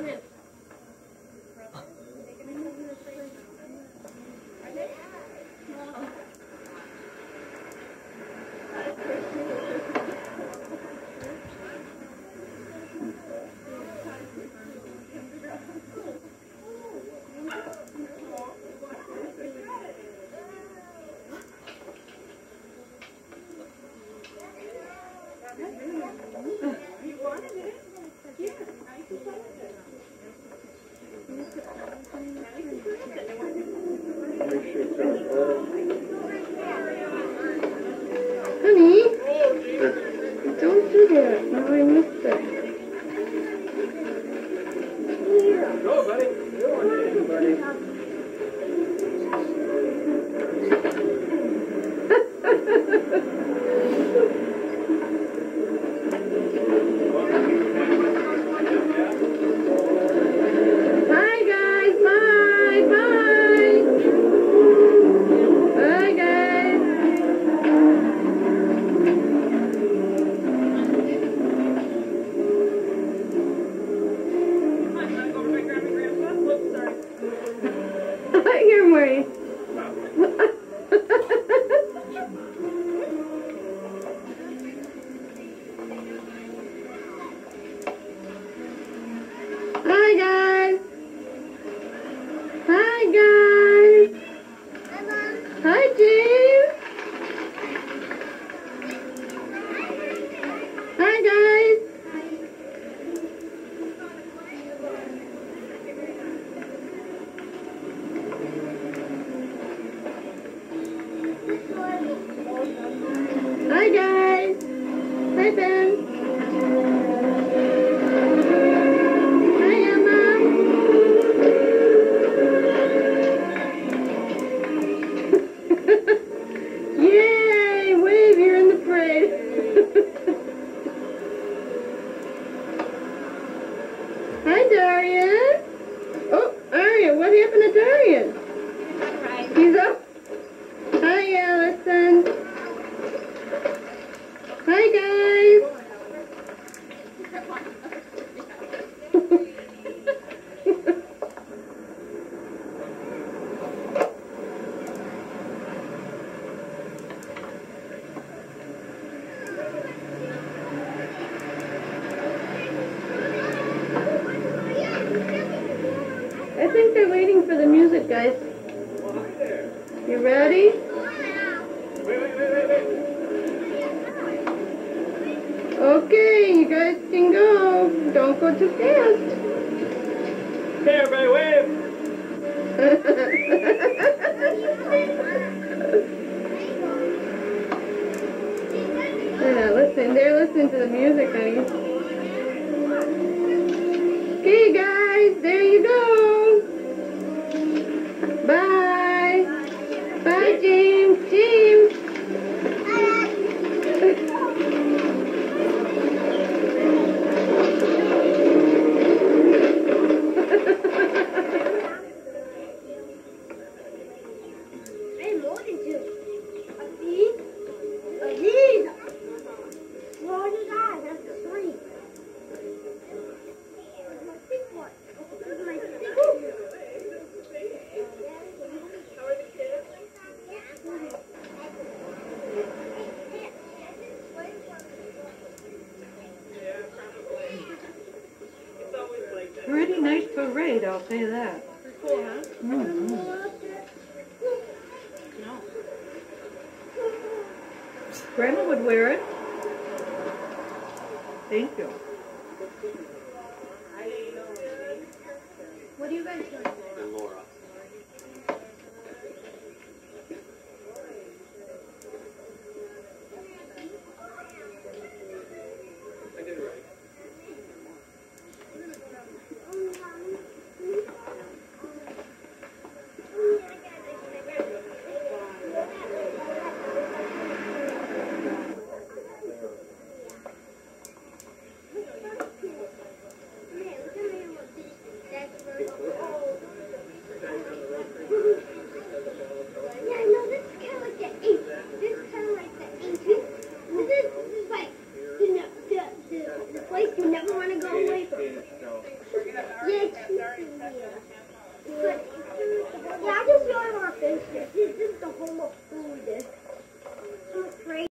Amen. Don't do that. Now I missed it. Go, buddy. Go, on, buddy. Hi, Mom. Yay, Wavie, you're in the parade. Hi, Darian. Oh, Aria, what happened to Darian? He's up. Hi, Allison. Hi, guys. I think they're waiting for the music, guys. You ready? Wait, wait, wait. Okay, you guys can go. Don't go too fast. Okay, everybody, wave. yeah, listen, they're listening to the music, honey. Okay, guys, Nice I'll say that. Mhm. Grandma would wear it. Thank you. What are you guys doing? To go from. Yeah, it's yeah. I just really want to finish. This, this is the whole